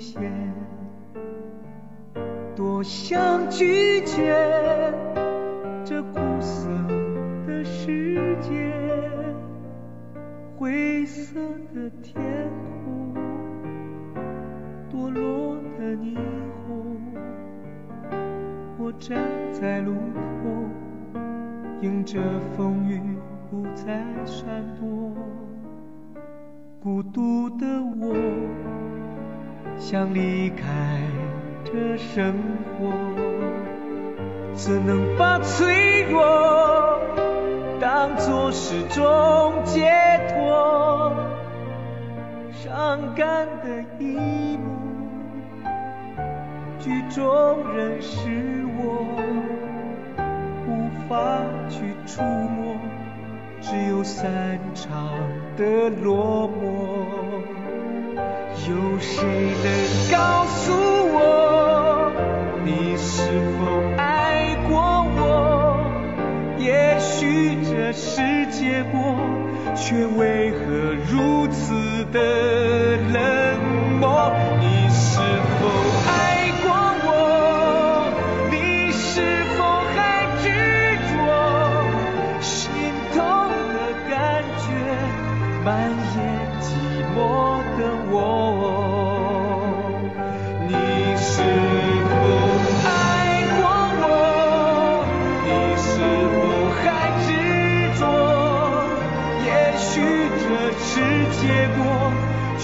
现，多想拒绝这苦涩的世界，灰色的天空，堕落的霓虹，我站在路口，迎着风雨。不再闪躲，孤独的想离开这生活，只能把脆弱当作是种解脱。伤感的一幕，剧中人是我，无法去触摸。只有散场的落寞，有谁能告诉我，你是否爱过我？也许这是结果，却为何如此的冷漠？你是否爱？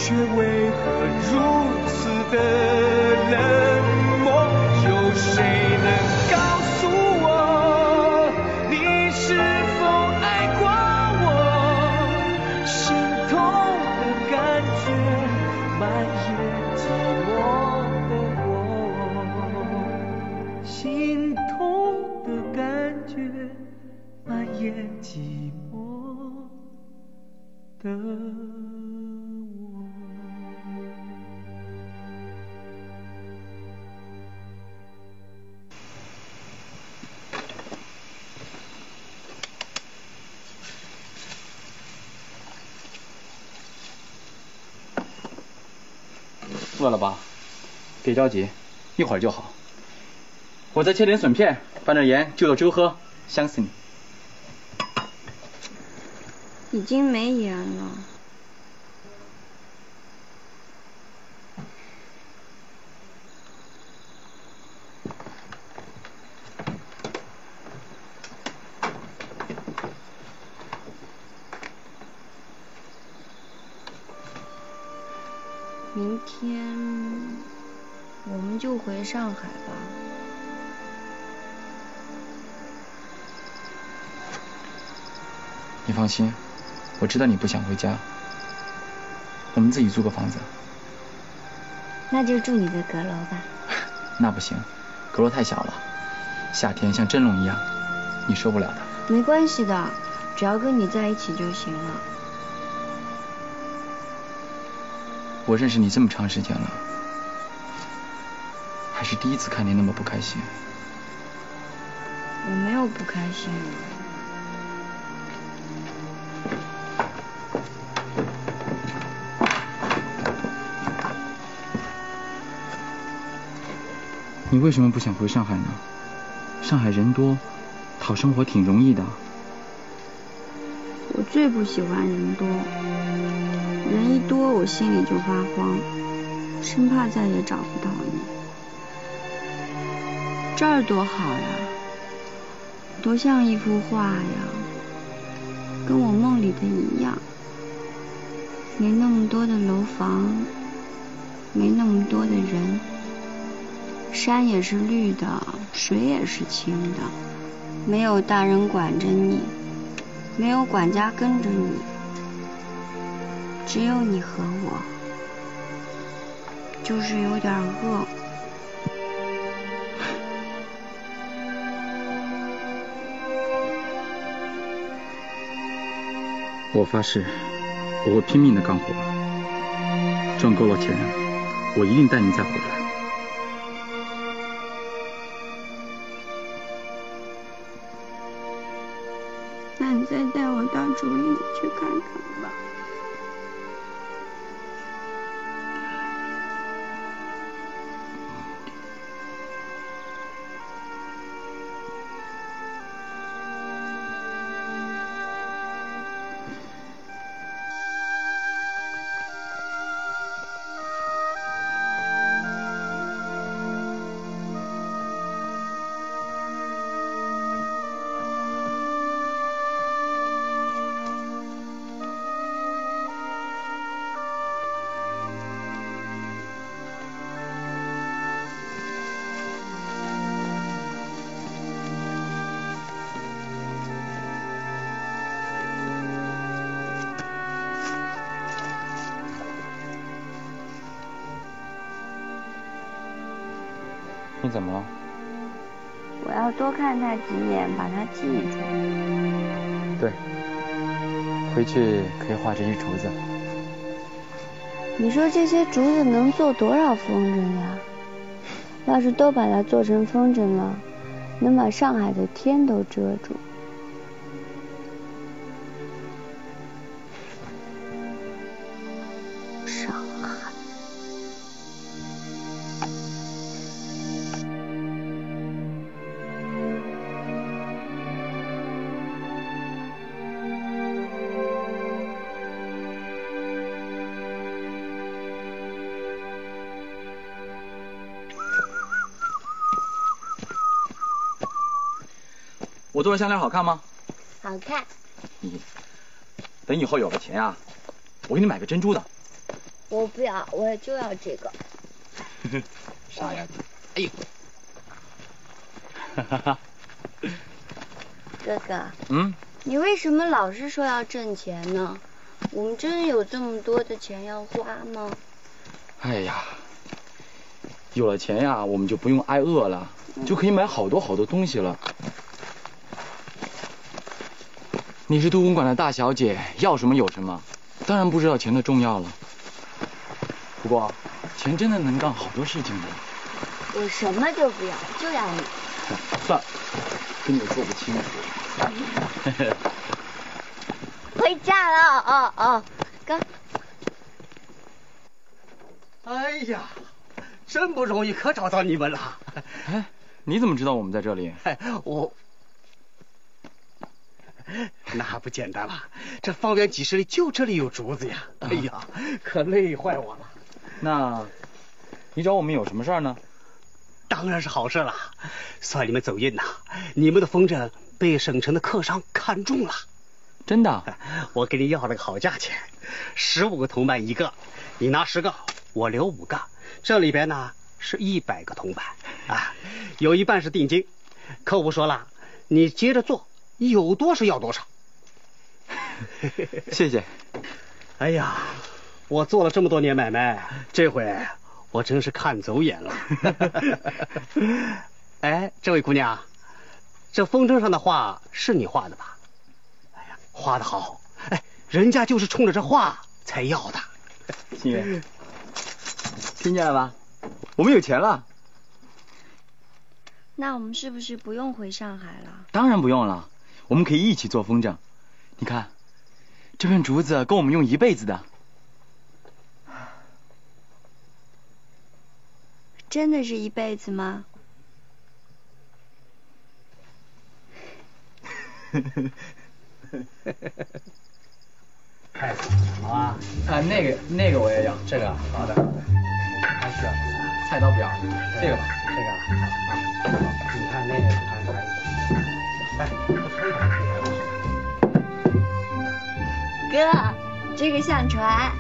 却为何如此的冷饿了吧？别着急，一会儿就好。我再切点笋片，拌点盐，就着粥喝，香死你。已经没盐了。回上海吧。你放心，我知道你不想回家，我们自己租个房子。那就住你的阁楼吧。那不行，阁楼太小了，夏天像蒸笼一样，你受不了的。没关系的，只要跟你在一起就行了。我认识你这么长时间了，还是第一次看你那么不开心。我没有不开心。你为什么不想回上海呢？上海人多，讨生活挺容易的。我最不喜欢人多。人一多，我心里就发慌，生怕再也找不到你。这儿多好呀，多像一幅画呀，跟我梦里的一样。没那么多的楼房，没那么多的人，山也是绿的，水也是清的，没有大人管着你，没有管家跟着你。只有你和我，就是有点饿。我发誓，我会拼命的干活，赚够了钱，我一定带你再回来。你怎么了？我要多看他几眼，把他记住。对，回去可以画这些竹子。你说这些竹子能做多少风筝呀？要是都把它做成风筝了，能把上海的天都遮住。做的项链好看吗？好看。你等以后有了钱啊，我给你买个珍珠的。我不要，我就要这个。傻丫头，哎呦！哈哈哈。哥哥。嗯。你为什么老是说要挣钱呢？我们真有这么多的钱要花吗？哎呀，有了钱呀，我们就不用挨饿了，就可以买好多好多东西了。你是杜公馆的大小姐，要什么有什么，当然不知道钱的重要了。不过，钱真的能干好多事情的。我什么都不要，就要你。算了，跟你说不清楚。回家了，哦哦，哥。哎呀，真不容易，可找到你们了。哎，你怎么知道我们在这里？我。那不简单了，这方圆几十里就这里有竹子呀！哎呀，可累坏我了。那，你找我们有什么事儿呢？当然是好事了，算你们走运呐！你们的风筝被省城的客商看中了。真的？我给你要了个好价钱，十五个铜板一个，你拿十个，我留五个。这里边呢是一百个铜板啊，有一半是定金。客户说了，你接着做。有多少要多少，谢谢。哎呀，我做了这么多年买卖，这回我真是看走眼了。哎，这位姑娘，这风筝上的画是你画的吧？哎呀，画的好，哎，人家就是冲着这画才要的。心月，听见了吧？我们有钱了。那我们是不是不用回上海了？当然不用了。我们可以一起做风筝，你看，这片竹子够我们用一辈子的。真的是一辈子吗？菜 好啊，啊，那个那个我也要，这个好的，还需要什么？菜刀不要，这个吧，这个，你看那个，看看。哎。哥，这个像船。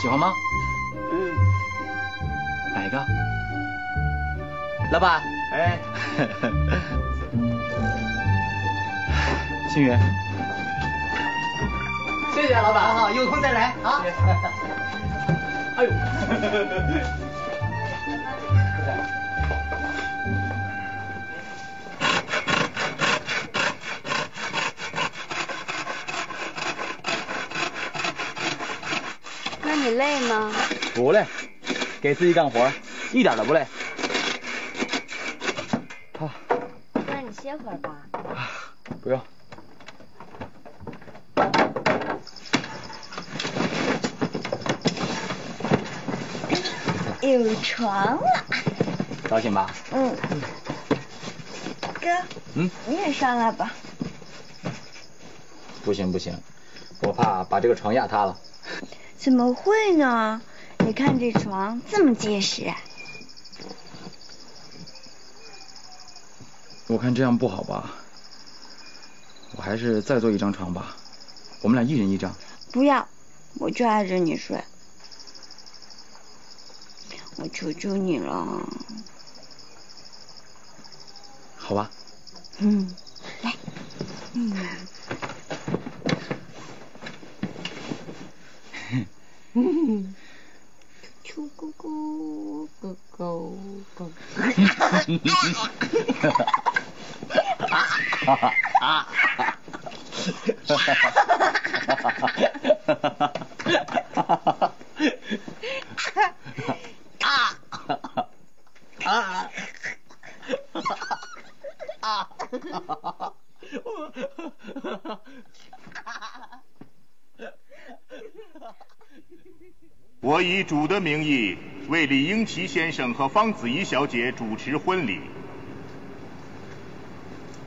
喜欢吗？嗯。哪个？老板。哎。星宇。谢谢老板，好，有空再来啊。哎呦。你累吗？不累，给自己干活，一点都不累。好，那你歇会儿吧。不用。有床了。高兴吧？嗯。哥。嗯。你也上来吧。不行不行，我怕把这个床压塌了。怎么会呢？你看这床这么结实。我看这样不好吧，我还是再做一张床吧，我们俩一人一张。不要，我就爱着你睡。我求求你了。好吧。嗯，来，嗯。哈哈我以主的名义为李英奇先生和方子怡小姐主持婚礼。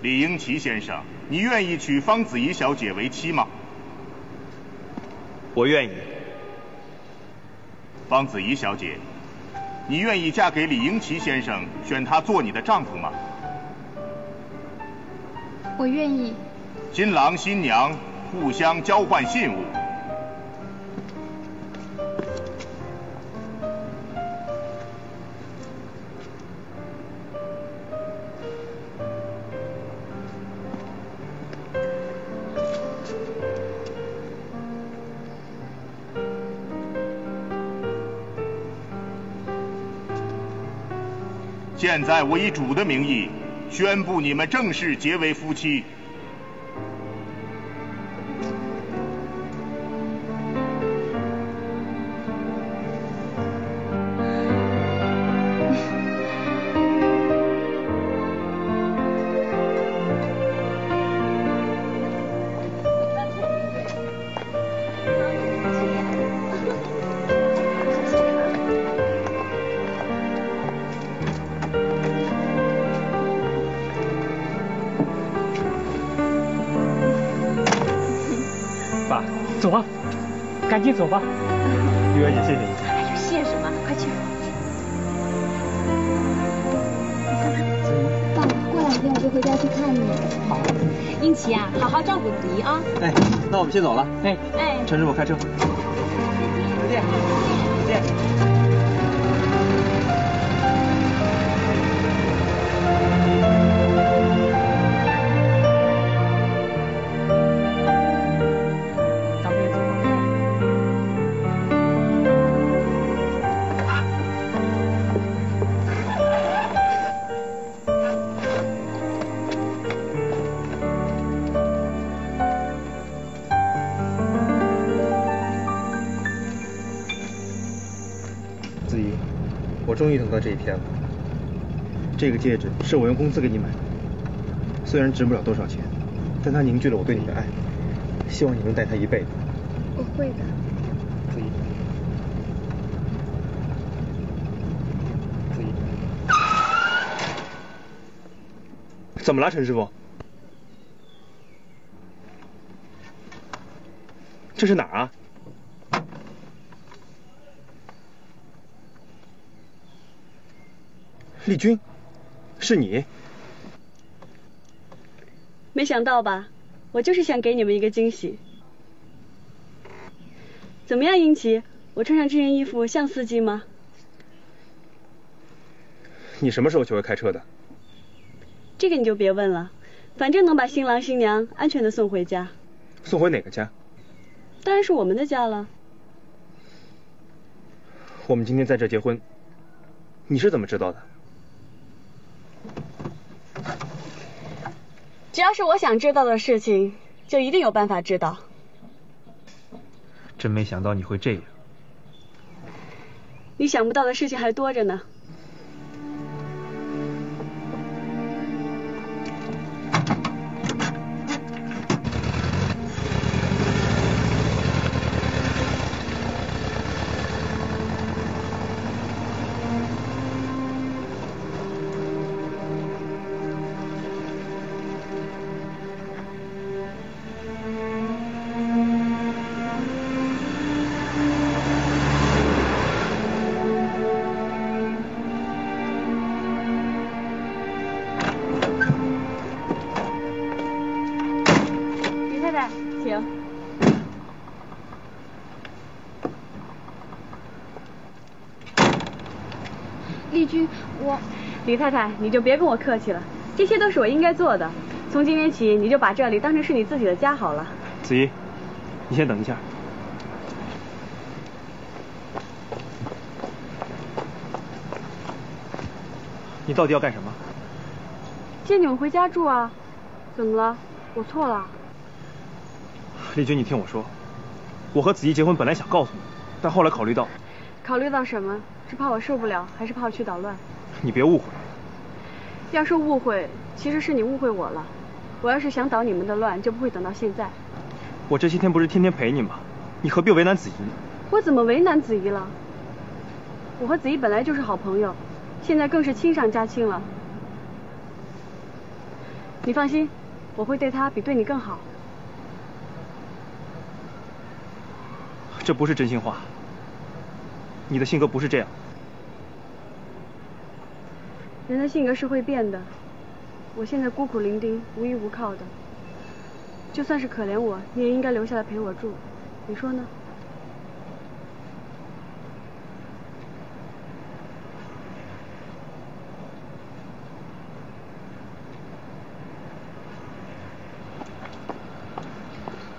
李英奇先生，你愿意娶方子怡小姐为妻吗？我愿意。方子怡小姐，你愿意嫁给李英奇先生，选他做你的丈夫吗？我愿意。新郎新娘互相交换信物。现在我以主的名义宣布你们正式结为夫妻。赶紧走吧。玉儿姐，谢谢你。哎呦，谢什么？快去。爸，过两天我就回家去看你。好。英奇啊，好好照顾子怡啊。哎，那我们先走了。哎哎，陈师傅开车。再见。再见。终于等到这一天了。这个戒指是我用工资给你买的，虽然值不了多少钱，但它凝聚了我对你的爱。希望你能戴它一辈子。我会的。注意。注意，怎么了，陈师傅？这是哪儿啊？丽君，是你？没想到吧？我就是想给你们一个惊喜。怎么样，英奇？我穿上这件衣服像司机吗？你什么时候学会开车的？这个你就别问了，反正能把新郎新娘安全的送回家。送回哪个家？当然是我们的家了。我们今天在这结婚，你是怎么知道的？只要是我想知道的事情，就一定有办法知道。真没想到你会这样。你想不到的事情还多着呢。李太太，你就别跟我客气了，这些都是我应该做的。从今天起，你就把这里当成是你自己的家好了。子怡，你先等一下。你到底要干什么？接你们回家住啊？怎么了？我错了？丽君，你听我说，我和子怡结婚本来想告诉你，但后来考虑到，考虑到什么？是怕我受不了，还是怕我去捣乱？你别误会。要说误会，其实是你误会我了。我要是想捣你们的乱，就不会等到现在。我这些天不是天天陪你吗？你何必为难子怡呢？我怎么为难子怡了？我和子怡本来就是好朋友，现在更是亲上加亲了。你放心，我会对她比对你更好。这不是真心话。你的性格不是这样。人的性格是会变的。我现在孤苦伶仃，无依无靠的。就算是可怜我，你也应该留下来陪我住。你说呢？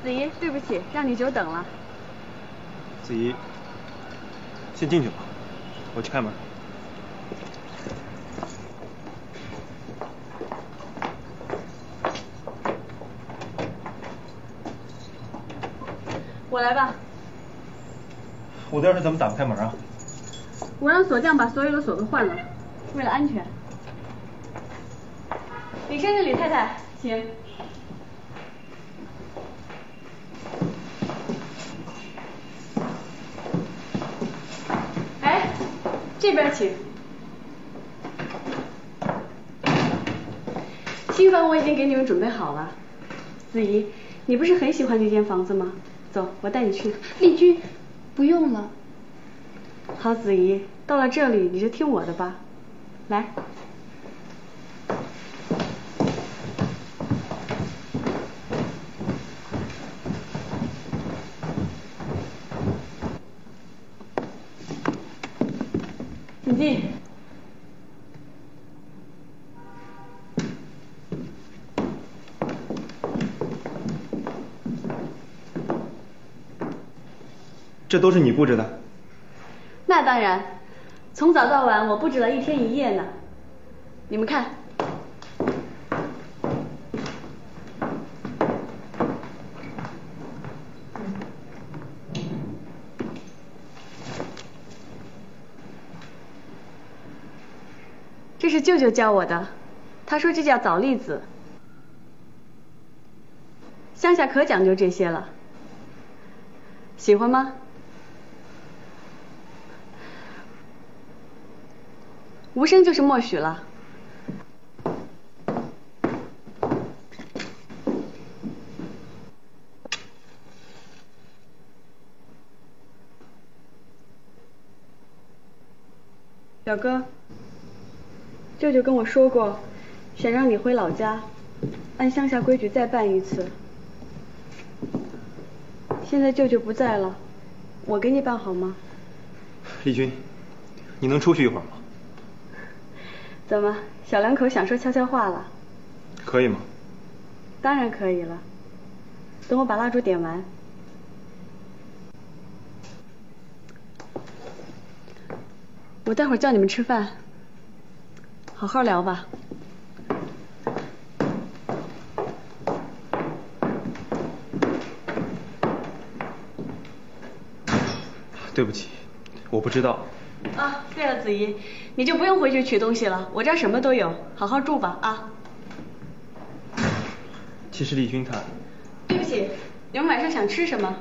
子怡，对不起，让你久等了。子怡，先进去吧，我去开门。我来吧。我的钥匙怎么打不开门啊？我让锁匠把所有的锁都换了，为了安全。李先生、李太太，请。哎，这边请。新房我已经给你们准备好了。子怡，你不是很喜欢这间房子吗？走，我带你去。丽君，不用了。好，子怡，到了这里你就听我的吧。来。请进。这都是你布置的？那当然，从早到晚我布置了一天一夜呢。你们看，这是舅舅教我的，他说这叫枣栗子。乡下可讲究这些了，喜欢吗？无声就是默许了。表哥，舅舅跟我说过，想让你回老家，按乡下规矩再办一次。现在舅舅不在了，我给你办好吗？丽君，你能出去一会儿吗？怎么，小两口想说悄悄话了？可以吗？当然可以了。等我把蜡烛点完，我待会儿叫你们吃饭，好好聊吧。对不起，我不知道。啊，对了，子怡，你就不用回去取东西了，我这儿什么都有，好好住吧啊。其实李君他……对不起，你们晚上想吃什么？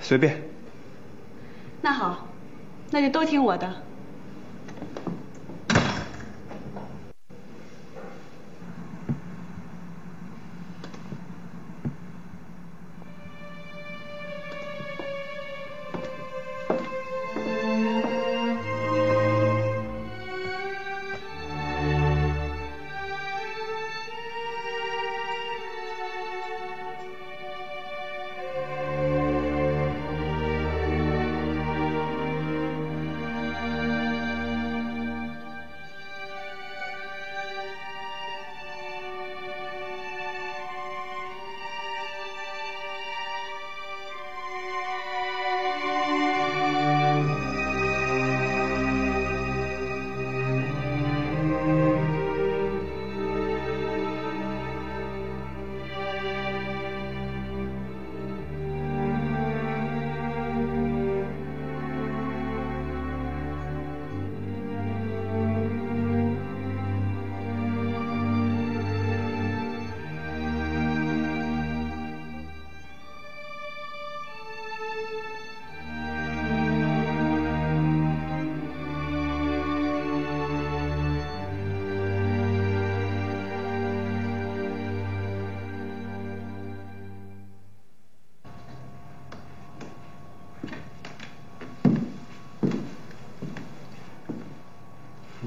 随便。那好，那就都听我的。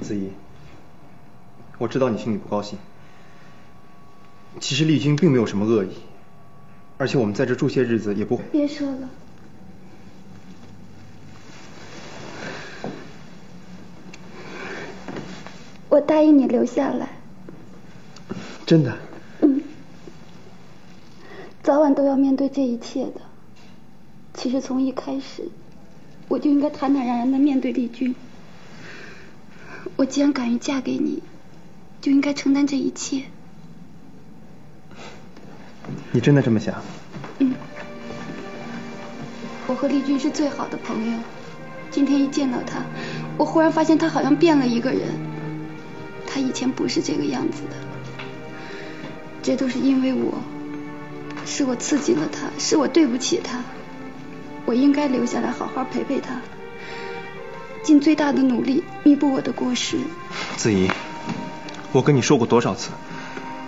子怡，我知道你心里不高兴。其实丽君并没有什么恶意，而且我们在这住些日子也不……别说了。我答应你留下来。真的？嗯。早晚都要面对这一切的。其实从一开始，我就应该坦坦然然的面对丽君。我既然敢于嫁给你，就应该承担这一切。你真的这么想？嗯。我和丽君是最好的朋友。今天一见到他，我忽然发现他好像变了一个人。他以前不是这个样子的。这都是因为我，是我刺激了他，是我对不起他。我应该留下来好好陪陪他，尽最大的努力弥补我的过失。子怡，我跟你说过多少次，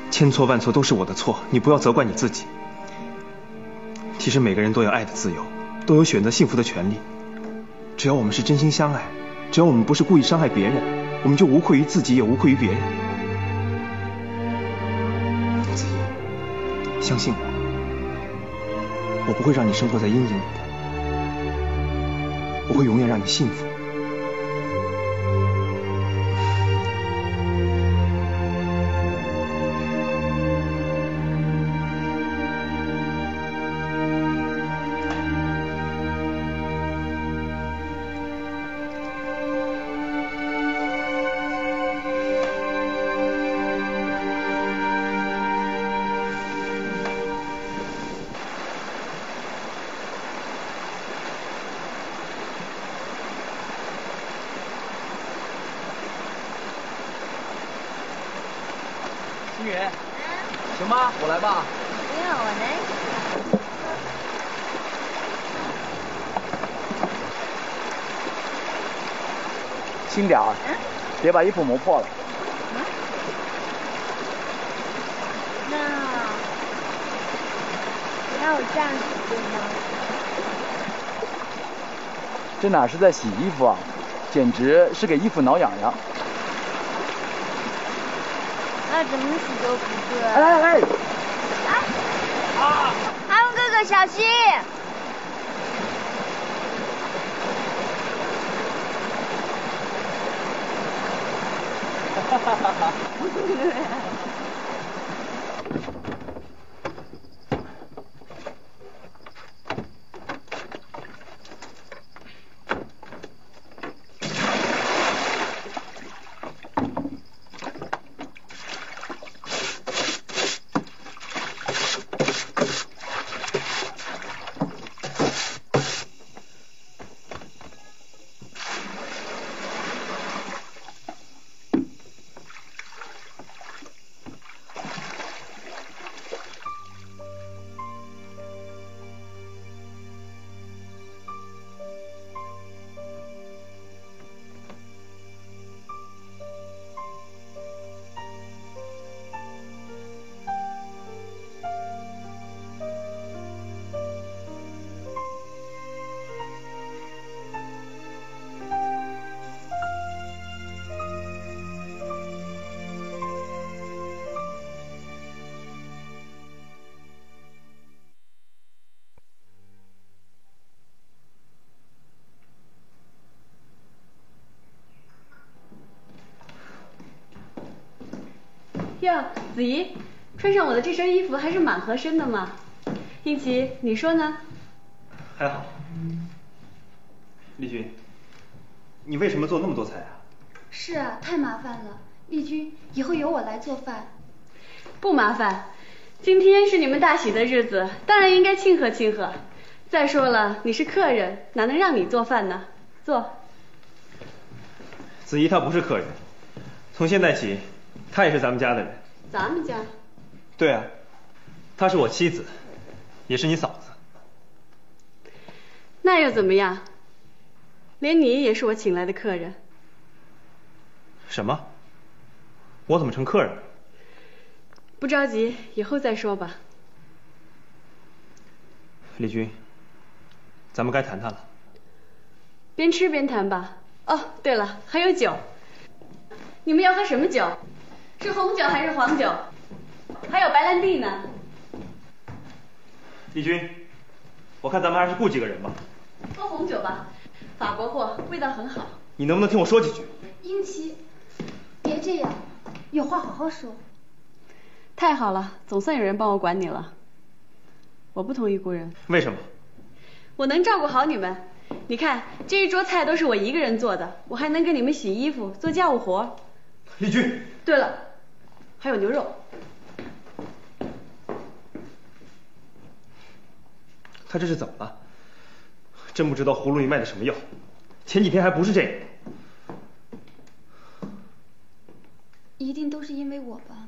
千错万错都是我的错，你不要责怪你自己。其实每个人都有爱的自由，都有选择幸福的权利。只要我们是真心相爱，只要我们不是故意伤害别人，我们就无愧于自己，也无愧于别人。子怡，相信我，我不会让你生活在阴影里的。我会永远让你幸福。别把衣服磨破了。那那我这样子吗？这哪是在洗衣服啊，简直是给衣服挠痒痒。那怎么洗都不对。阿文哥哥小心！落ち着いてる。哟，子怡，穿上我的这身衣服还是蛮合身的嘛。英奇，你说呢？还好。丽君，你为什么做那么多菜啊？是啊，太麻烦了。丽君，以后由我来做饭。不麻烦，今天是你们大喜的日子，当然应该庆贺庆贺。再说了，你是客人，哪能让你做饭呢？坐。子怡她不是客人，从现在起。她也是咱们家的人。咱们家？对啊，她是我妻子，也是你嫂子。那又怎么样？连你也是我请来的客人。什么？我怎么成客人了？不着急，以后再说吧。丽君，咱们该谈谈了。边吃边谈吧。哦，对了，还有酒。你们要喝什么酒？是红酒还是黄酒？还有白兰地呢。丽君，我看咱们还是雇几个人吧。喝红酒吧，法国货，味道很好。你能不能听我说几句？英奇，别这样，有话好好说。太好了，总算有人帮我管你了。我不同意雇人。为什么？我能照顾好你们。你看，这一桌菜都是我一个人做的，我还能给你们洗衣服、做家务活。丽君。对了，还有牛肉。他这是怎么了？真不知道葫芦里卖的什么药。前几天还不是这样。一定都是因为我吧。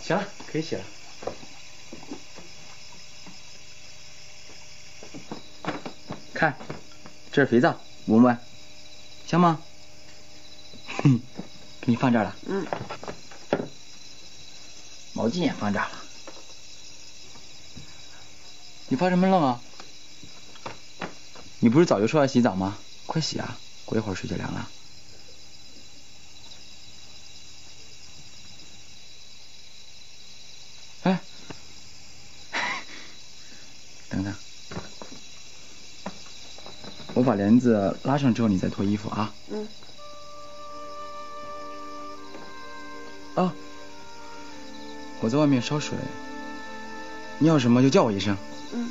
行了，可以洗了。看，这是肥皂，闻闻，香吗？哼，给你放这儿了。嗯。毛巾也放这儿了。你发什么愣啊？你不是早就说要洗澡吗？快洗啊，过一会儿水就凉了。哎，等等，我把帘子拉上之后，你再脱衣服啊。嗯。啊，我在外面烧水，你要什么就叫我一声。嗯。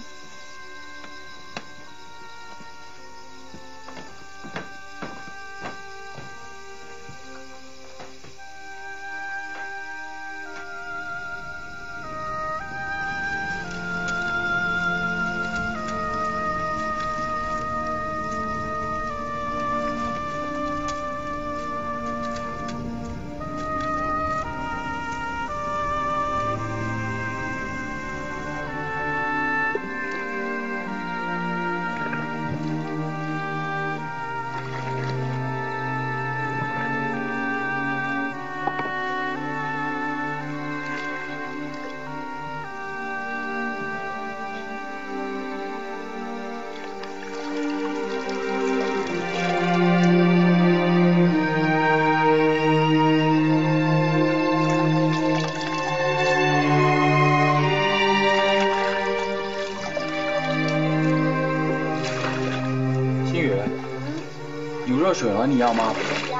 水了，你要吗？要。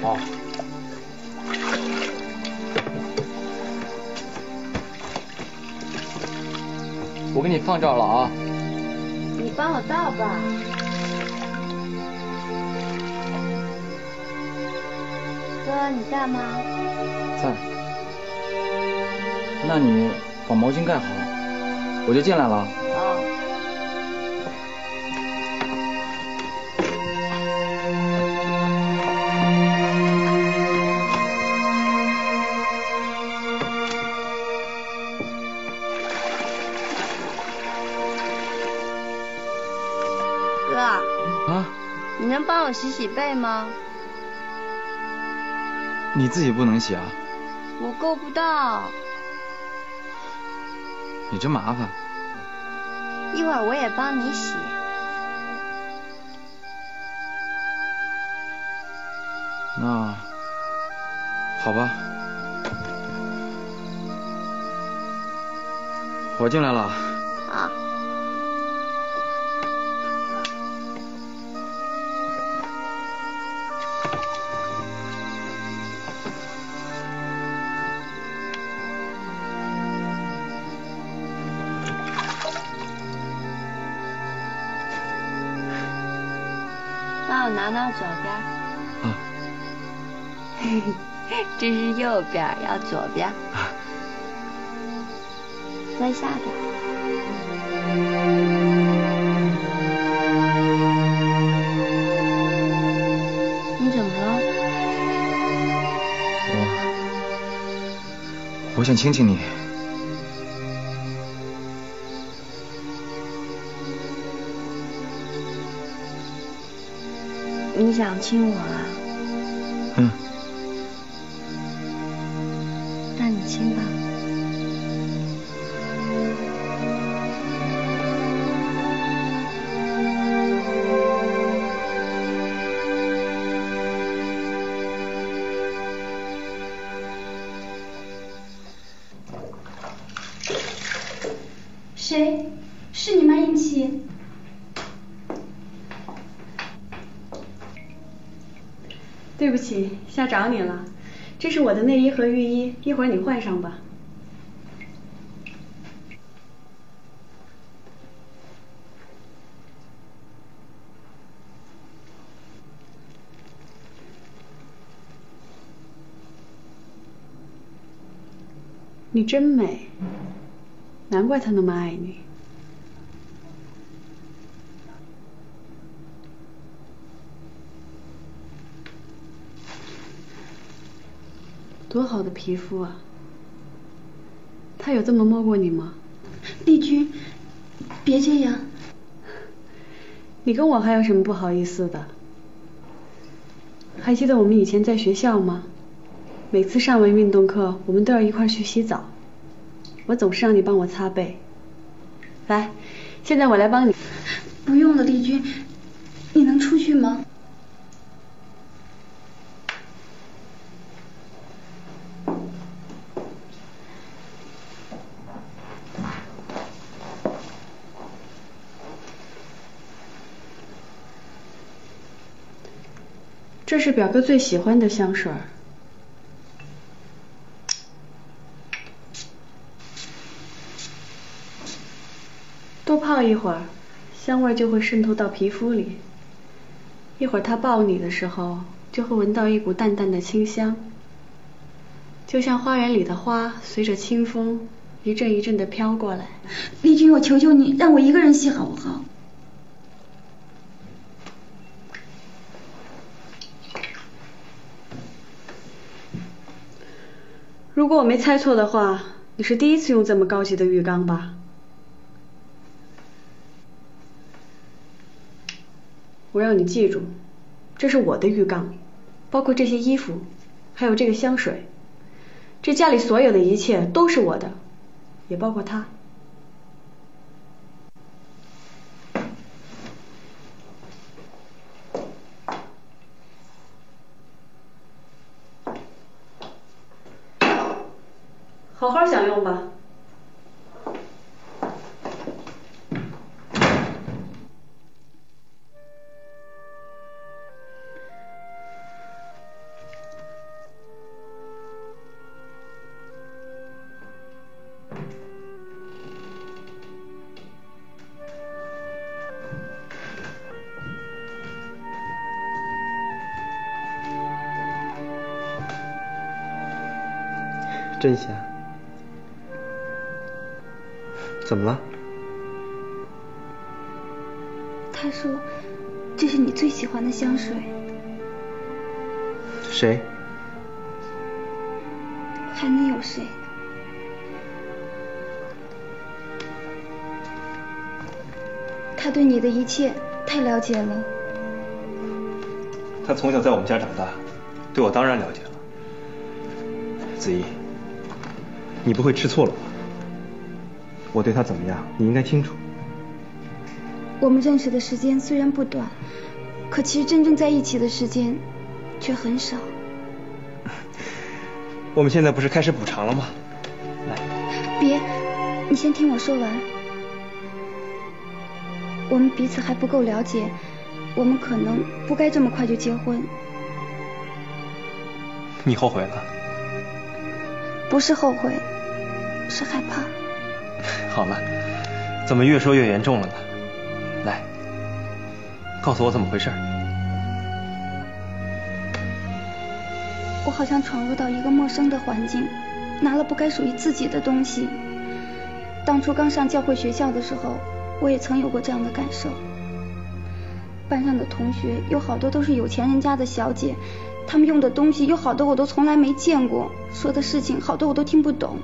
好。我给你放这儿了啊。你帮我倒吧。哥，你在吗？在。那你把毛巾盖好，我就进来了。帮我洗洗背吗？你自己不能洗啊？我够不到。你真麻烦。一会儿我也帮你洗。那好吧。我进来了。左边。啊。这是右边，要左边。啊。再下边。你怎么了？我，我想亲亲你。你想亲我啊？对不起，吓着你了。这是我的内衣和浴衣，一会儿你换上吧。你真美，难怪他那么爱你。多好的皮肤啊！他有这么摸过你吗？丽君，别这样。你跟我还有什么不好意思的？还记得我们以前在学校吗？每次上完运动课，我们都要一块去洗澡。我总是让你帮我擦背。来，现在我来帮你。不用了，丽君，你能出去吗？这是表哥最喜欢的香水。多泡一会儿，香味就会渗透到皮肤里。一会儿他抱你的时候，就会闻到一股淡淡的清香，就像花园里的花随着清风一阵一阵的飘过来。丽君，我求求你，让我一个人洗好不好？如如果我没猜错的话，你是第一次用这么高级的浴缸吧？我让你记住，这是我的浴缸，包括这些衣服，还有这个香水，这家里所有的一切都是我的，也包括他。真香。怎么了？他说这是你最喜欢的香水。谁？还能有谁？他对你的一切太了解了。他从小在我们家长大，对我当然了解了。子怡，你不会吃醋了吧？我对他怎么样，你应该清楚。我们认识的时间虽然不短，可其实真正在一起的时间却很少。我们现在不是开始补偿了吗？来，别，你先听我说完。我们彼此还不够了解，我们可能不该这么快就结婚。你后悔了？不是后悔，是害怕。好了，怎么越说越严重了呢？来，告诉我怎么回事。我好像闯入到一个陌生的环境，拿了不该属于自己的东西。当初刚上教会学校的时候，我也曾有过这样的感受。班上的同学有好多都是有钱人家的小姐，他们用的东西有好多我都从来没见过，说的事情好多我都听不懂。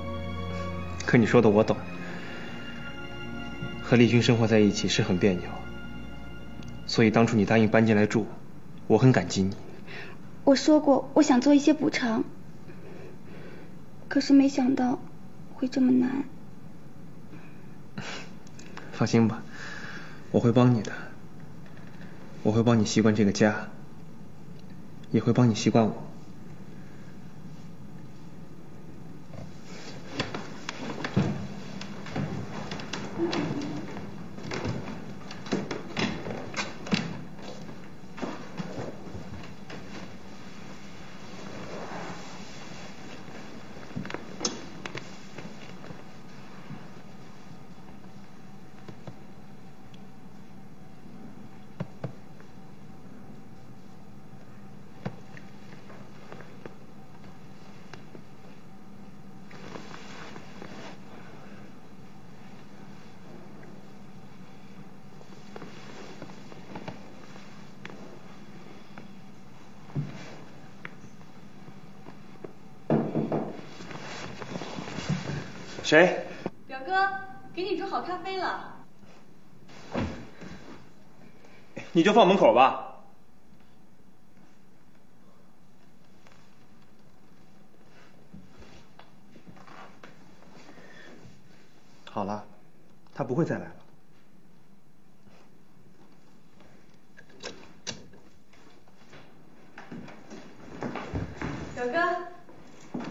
可你说的我懂。和丽君生活在一起是很别扭，所以当初你答应搬进来住，我很感激你。我说过我想做一些补偿，可是没想到会这么难。放心吧，我会帮你的，我会帮你习惯这个家，也会帮你习惯我。谁？表哥，给你煮好咖啡了。你就放门口吧。好了，他不会再来了。表哥，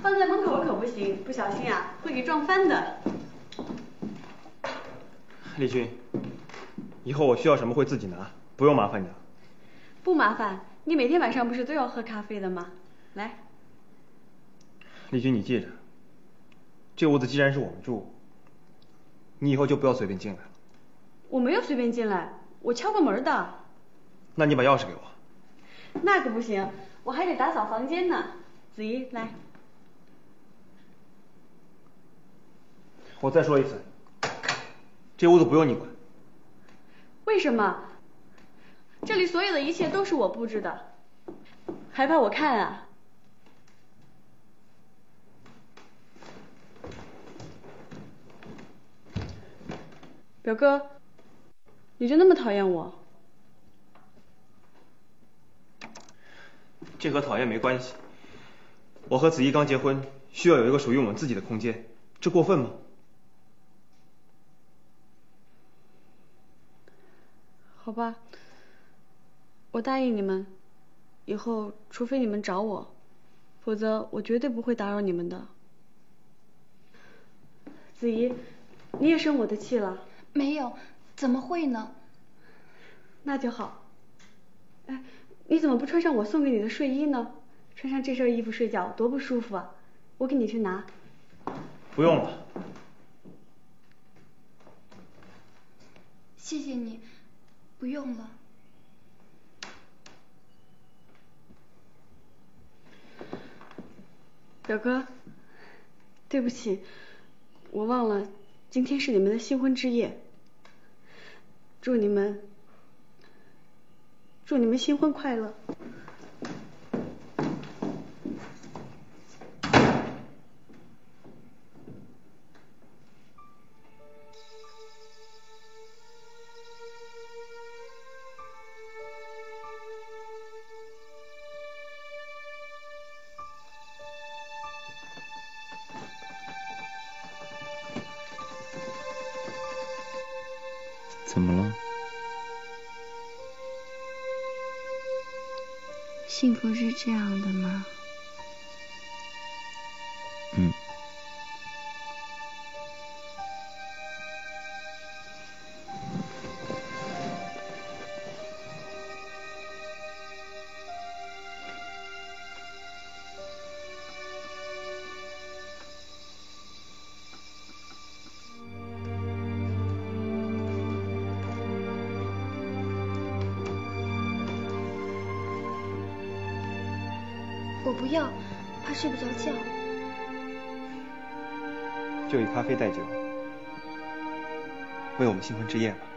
放在门口可不行，不小心啊会给撞翻的。丽君，以后我需要什么会自己拿，不用麻烦你了。不麻烦，你每天晚上不是都要喝咖啡的吗？来。丽君，你记着，这屋子既然是我们住，你以后就不要随便进来了。我没有随便进来，我敲过门的。那你把钥匙给我。那可不行，我还得打扫房间呢。子怡，来。我再说一次，这屋子不用你管。为什么？这里所有的一切都是我布置的，还怕我看啊？表哥，你就那么讨厌我？这和讨厌没关系。我和子怡刚结婚，需要有一个属于我们自己的空间，这过分吗？好吧，我答应你们，以后除非你们找我，否则我绝对不会打扰你们的。子怡，你也生我的气了？没有，怎么会呢？那就好。哎，你怎么不穿上我送给你的睡衣呢？穿上这身衣服睡觉多不舒服啊！我给你去拿。不用了。谢谢你，不用了。表哥，对不起，我忘了今天是你们的新婚之夜。祝你们，祝你们新婚快乐。怎么了？幸福是这样的吗？嗯。新婚之夜。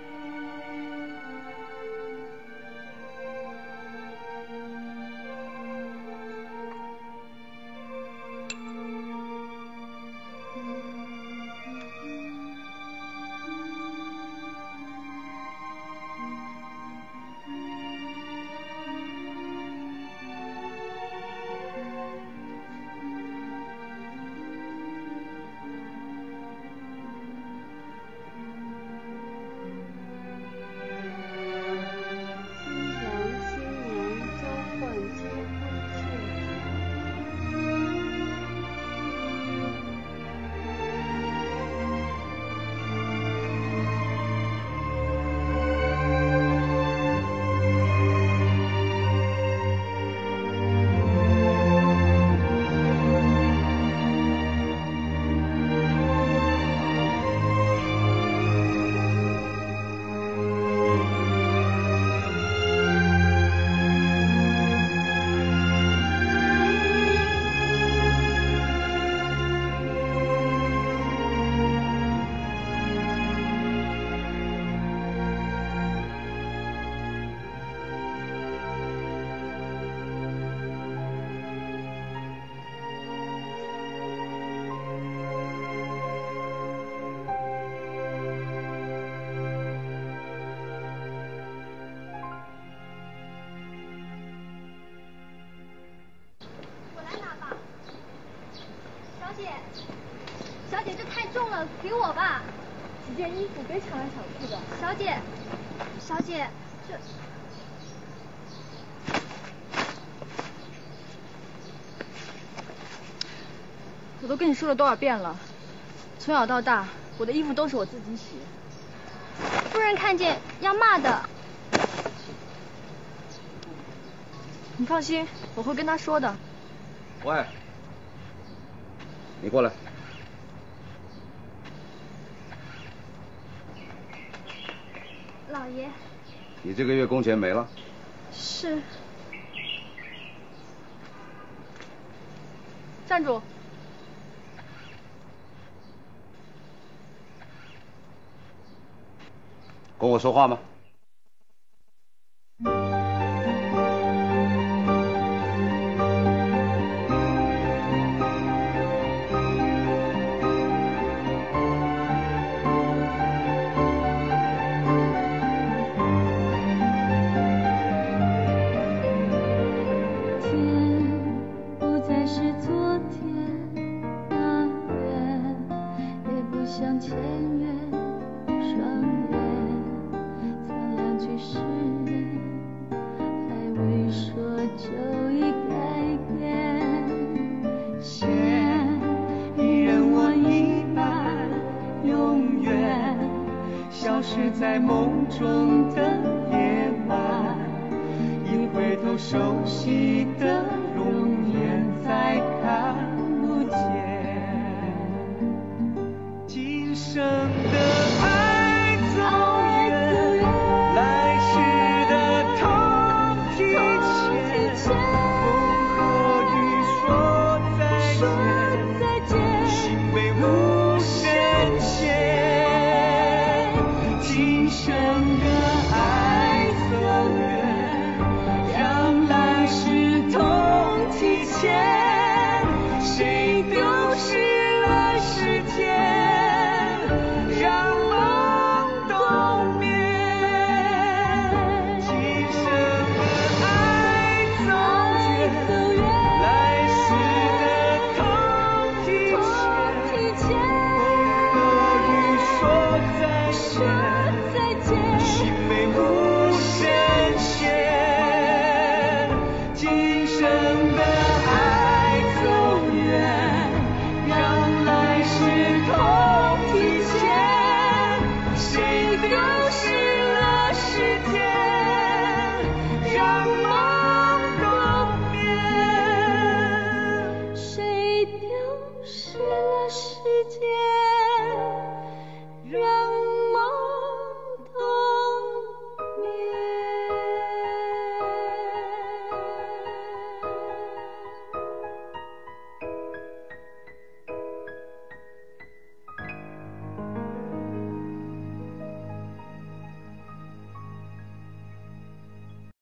说了多少遍了，从小到大，我的衣服都是我自己洗。夫人看见要骂的。你放心，我会跟他说的。喂，你过来。老爷。你这个月工钱没了。是。站住！跟我说话吗？